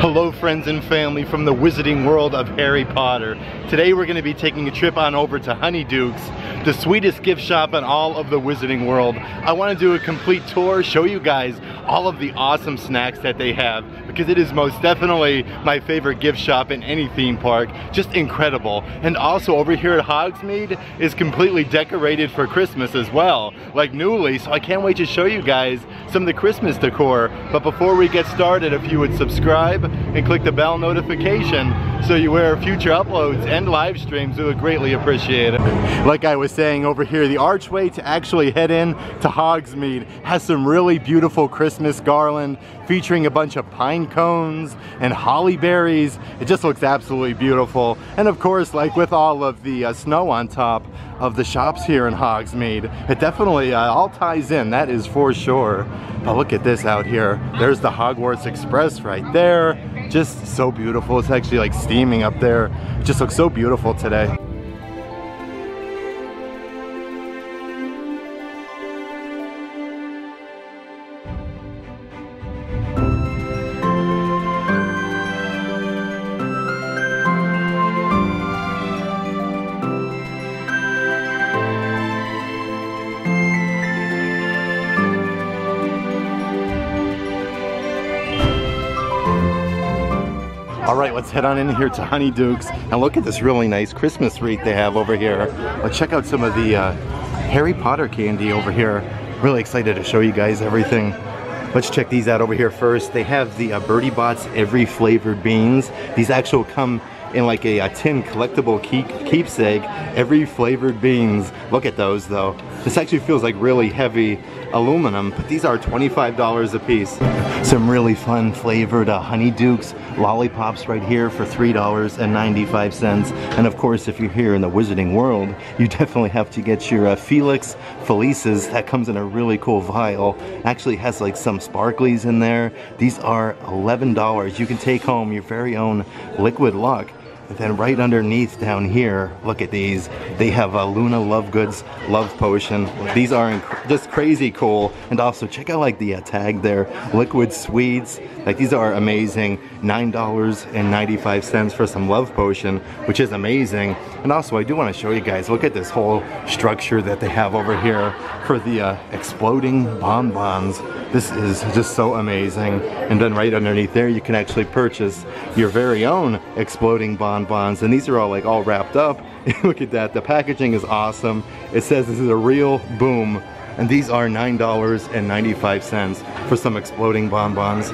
Hello friends and family from the wizarding world of Harry Potter. Today we're going to be taking a trip on over to Honeydukes, the sweetest gift shop in all of the wizarding world. I want to do a complete tour, show you guys all of the awesome snacks that they have because it is most definitely my favorite gift shop in any theme park. Just incredible. And also over here at Hogsmeade is completely decorated for Christmas as well, like newly. So I can't wait to show you guys some of the Christmas decor. But before we get started, if you would subscribe and click the bell notification so you wear future uploads and live streams, we would greatly appreciate it. Like I was saying over here, the archway to actually head in to Hogsmeade has some really beautiful Christmas garland featuring a bunch of pine cones and holly berries. It just looks absolutely beautiful. And of course, like with all of the uh, snow on top of the shops here in Hogsmeade, it definitely uh, all ties in, that is for sure. But look at this out here. There's the Hogwarts Express right there. Just so beautiful. It's actually like steaming up there. It just looks so beautiful today. Let's head on in here to Honeydukes and look at this really nice Christmas wreath they have over here. Let's check out some of the uh, Harry Potter candy over here. Really excited to show you guys everything. Let's check these out over here first. They have the uh, Bertie Bott's every flavored beans. These actually come in like a, a tin collectible keep, keepsake, every flavored beans. Look at those though. This actually feels like really heavy aluminum, but these are $25 a piece. Some really fun flavored uh, Honeydukes lollipops right here for $3.95. And of course, if you're here in the wizarding world, you definitely have to get your uh, Felix Felicis. That comes in a really cool vial. Actually has like some sparklies in there. These are $11. You can take home your very own liquid luck. Then right underneath down here, look at these. They have a Luna Lovegoods Love Potion. These are just crazy cool. And also check out like the uh, tag there, Liquid Sweets. Like these are amazing. $9.95 for some Love Potion, which is amazing. And also I do want to show you guys, look at this whole structure that they have over here for the uh, exploding bonbons. This is just so amazing. And then right underneath there, you can actually purchase your very own exploding bonbons. Bonds and these are all like all wrapped up. Look at that, the packaging is awesome. It says this is a real boom. And these are $9.95 for some exploding bonbons.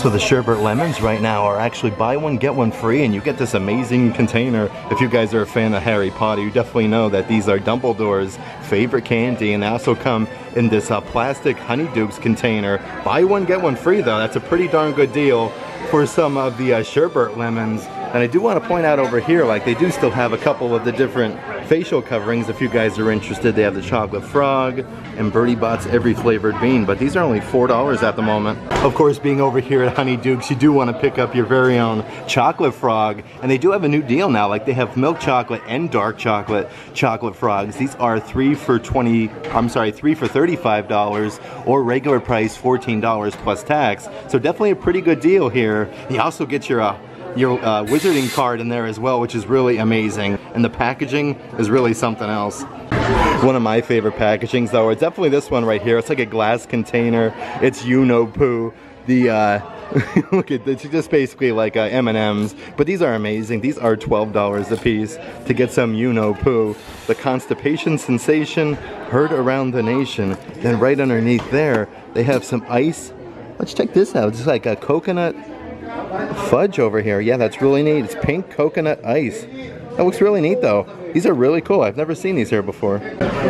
So the sherbet lemons right now are actually buy one, get one free, and you get this amazing container. If you guys are a fan of Harry Potter, you definitely know that these are Dumbledore's favorite candy, and they also come in this uh, plastic Honeydukes container. Buy one, get one free though. That's a pretty darn good deal for some of the uh, sherbet lemons. And I do want to point out over here, like they do still have a couple of the different facial coverings if you guys are interested. They have the chocolate frog and Bertie Bott's every flavored bean, but these are only $4 at the moment. Of course, being over here at Honeydukes, you do want to pick up your very own chocolate frog. And they do have a new deal now, like they have milk chocolate and dark chocolate chocolate frogs. These are three for 20, I'm sorry, three for $35 or regular price $14 plus tax. So definitely a pretty good deal here. You also get your uh, your uh, wizarding card in there as well, which is really amazing. And the packaging is really something else. One of my favorite packagings though, is definitely this one right here. It's like a glass container. It's U-No-Poo. The uh, look at it's just basically like uh, M&Ms, but these are amazing. These are $12 a piece to get some U-No-Poo. The constipation sensation heard around the nation. Then right underneath there, they have some ice. Let's check this out. It's like a coconut fudge over here. Yeah, that's really neat. It's pink coconut ice. That looks really neat though. These are really cool. I've never seen these here before.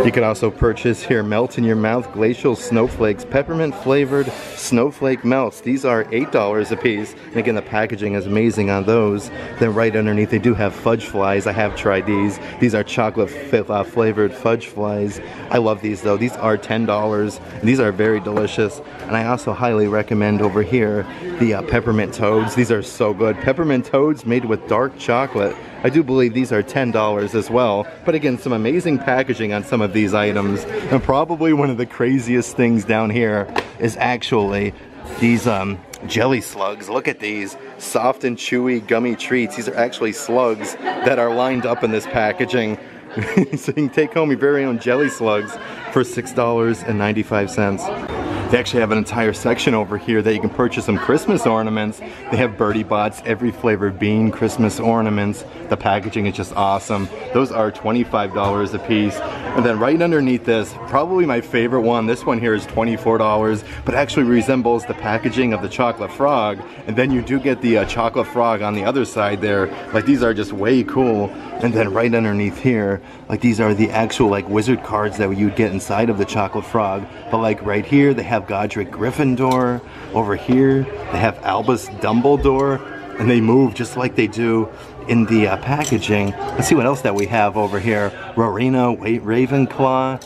You can also purchase here melt in your mouth glacial snowflakes, peppermint flavored snowflake melts. These are $8 a piece. And again, the packaging is amazing on those. Then right underneath, they do have fudge flies. I have tried these. These are chocolate uh, flavored fudge flies. I love these though. These are $10. These are very delicious. And I also highly recommend over here the uh, peppermint toads. These are so good. Peppermint toads made with dark chocolate. I do believe these are $10 as well. But again, some amazing packaging on some of these items. And probably one of the craziest things down here is actually these um, jelly slugs. Look at these soft and chewy gummy treats. These are actually slugs that are lined up in this packaging. so you can take home your very own jelly slugs for $6.95. They actually have an entire section over here that you can purchase some Christmas ornaments. They have Bertie Bott's, every flavored bean Christmas ornaments. The packaging is just awesome. Those are $25 a piece. And then right underneath this, probably my favorite one, this one here is $24, but actually resembles the packaging of the chocolate frog. And then you do get the uh, chocolate frog on the other side there. Like these are just way cool. And then right underneath here, like these are the actual like wizard cards that you'd get inside of the chocolate frog. But like right here, they have have Godric Gryffindor. Over here, they have Albus Dumbledore. And they move just like they do in the uh, packaging. Let's see what else that we have over here. Rowena Ravenclaw.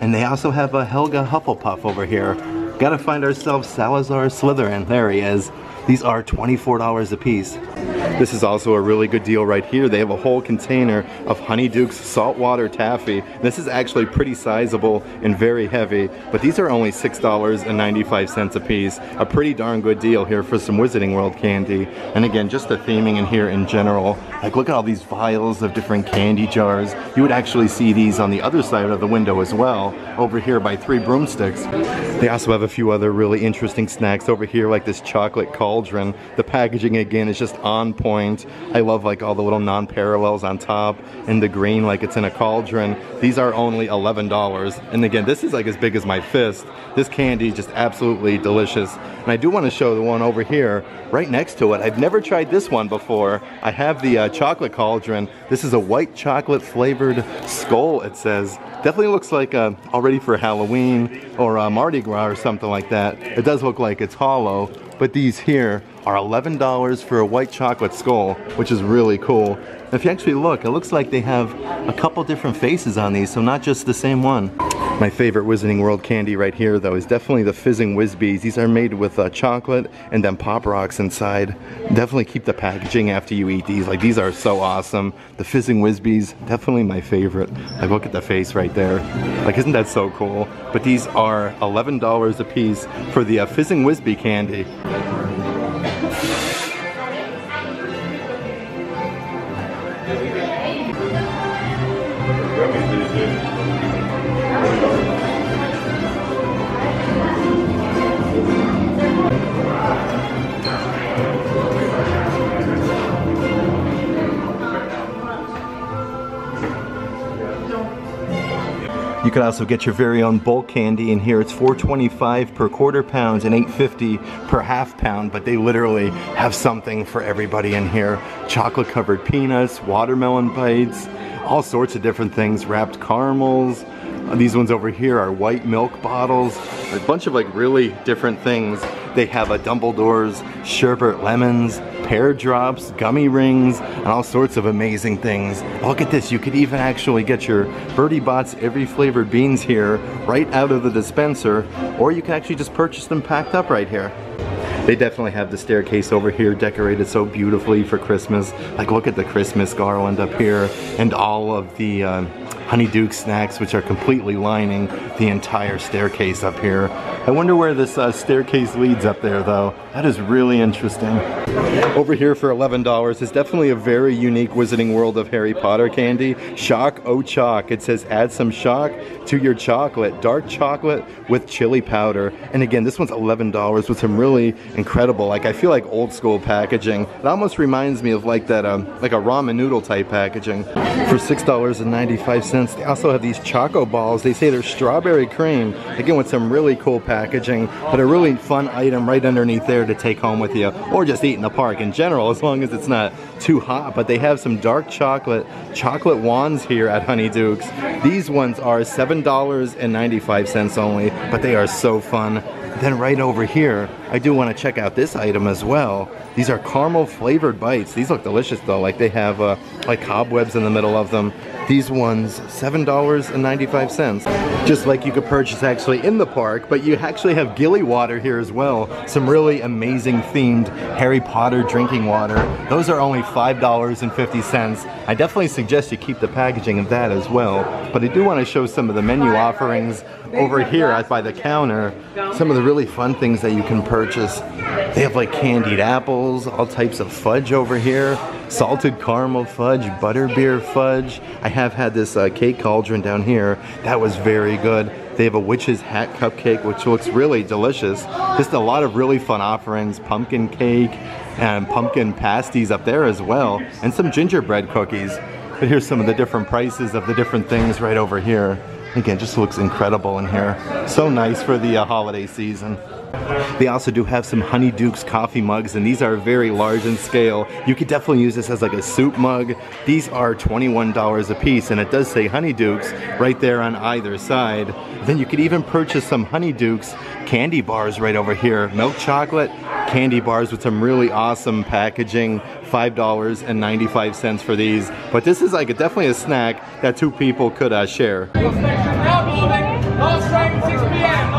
And they also have a Helga Hufflepuff over here. Gotta find ourselves Salazar Slytherin. There he is. These are $24 a piece. This is also a really good deal right here. They have a whole container of Honeyduke's saltwater taffy. This is actually pretty sizable and very heavy, but these are only $6.95 a piece. A pretty darn good deal here for some Wizarding World candy. And again, just the theming in here in general. Like look at all these vials of different candy jars. You would actually see these on the other side of the window as well, over here by Three Broomsticks. They also have a few other really interesting snacks over here, like this chocolate cauldron. The packaging again is just on point. I love like all the little nonpareils on top and the green like it's in a cauldron. These are only $11. And again, this is like as big as my fist. This candy is just absolutely delicious. And I do want to show the one over here right next to it. I've never tried this one before. I have the uh, chocolate cauldron. This is a white chocolate flavored skull, it says. Definitely looks like uh, already for Halloween or uh, Mardi Gras or something like that. It does look like it's hollow, but these here are $11 for a white chocolate skull, which is really cool. If you actually look, it looks like they have a couple different faces on these, so not just the same one. My favorite Wizarding World candy right here though is definitely the Fizzing Whizbees. These are made with uh, chocolate and then Pop Rocks inside. Definitely keep the packaging after you eat these. Like these are so awesome. The Fizzing Whizbees, definitely my favorite. Like look at the face right there. Like isn't that so cool? But these are $11 a piece for the uh, Fizzing Whizbee candy. You can also get your very own bulk candy in here. It's $4.25 per quarter pound and $8.50 per half pound, but they literally have something for everybody in here. Chocolate covered peanuts, watermelon bites, all sorts of different things, wrapped caramels. Uh, these ones over here are white milk bottles, a bunch of like really different things. They have a Dumbledore's sherbet lemons, pear drops, gummy rings, and all sorts of amazing things. Look at this, you could even actually get your Bertie Bott's every flavored beans here right out of the dispenser, or you can actually just purchase them packed up right here. They definitely have the staircase over here decorated so beautifully for Christmas. Like look at the Christmas garland up here and all of the uh, Honeyduke snacks, which are completely lining the entire staircase up here. I wonder where this uh, staircase leads up there though. That is really interesting. Over here for $11 is definitely a very unique Wizarding World of Harry Potter candy. Shock O Choc. It says add some shock to your chocolate. Dark chocolate with chili powder. And again, this one's $11 with some really incredible, like I feel like old school packaging. It almost reminds me of like that, um, like a ramen noodle type packaging. For $6.95 they also have these Choco Balls. They say they're strawberry cream. Again, with some really cool packaging, but a really fun item right underneath there to take home with you, or just eat in the park in general, as long as it's not too hot. But they have some dark chocolate, chocolate wands here at Honeyduke's. These ones are $7.95 only, but they are so fun. Then right over here, I do want to check out this item as well. These are caramel flavored bites. These look delicious though, like they have uh, like cobwebs in the middle of them. These ones, $7.95. Just like you could purchase actually in the park, but you actually have Gilly water here as well. Some really amazing themed Harry Potter drinking water. Those are only $5.50. I definitely suggest you keep the packaging of that as well. But I do want to show some of the menu offerings over here by the counter. Some of the really fun things that you can purchase. They have like candied apples, all types of fudge over here. Salted caramel fudge, butterbeer fudge. I have had this uh, cake cauldron down here. That was very good. They have a witch's hat cupcake, which looks really delicious. Just a lot of really fun offerings. Pumpkin cake and pumpkin pasties up there as well. And some gingerbread cookies. But here's some of the different prices of the different things right over here. Again, just looks incredible in here. So nice for the uh, holiday season. They also do have some Honeydukes coffee mugs and these are very large in scale. You could definitely use this as like a soup mug. These are $21 a piece and it does say Honeydukes right there on either side. Then you could even purchase some Honeydukes candy bars right over here. Milk chocolate candy bars with some really awesome packaging. $5.95 for these. But this is like a, definitely a snack that two people could uh, share. Last train 6 p.m.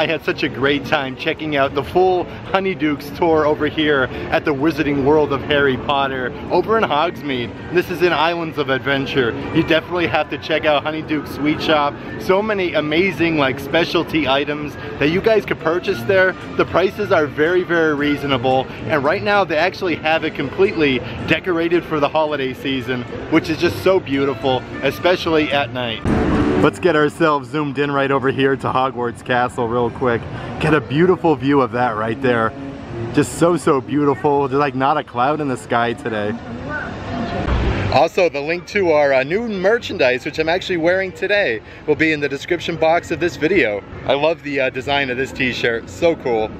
I had such a great time checking out the full Honeydukes tour over here at the Wizarding World of Harry Potter over in Hogsmeade. This is in Islands of Adventure. You definitely have to check out Honeydukes Sweet Shop. So many amazing like specialty items that you guys could purchase there. The prices are very, very reasonable. And right now they actually have it completely decorated for the holiday season, which is just so beautiful, especially at night. Let's get ourselves zoomed in right over here to Hogwarts Castle real quick. Get a beautiful view of that right there. Just so, so beautiful. There's like not a cloud in the sky today. Also, the link to our uh, new merchandise, which I'm actually wearing today, will be in the description box of this video. I love the uh, design of this t-shirt, so cool.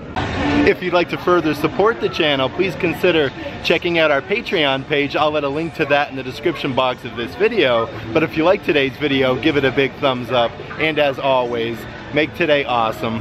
If you'd like to further support the channel, please consider checking out our Patreon page. I'll let a link to that in the description box of this video. But if you like today's video, give it a big thumbs up. And as always, make today awesome.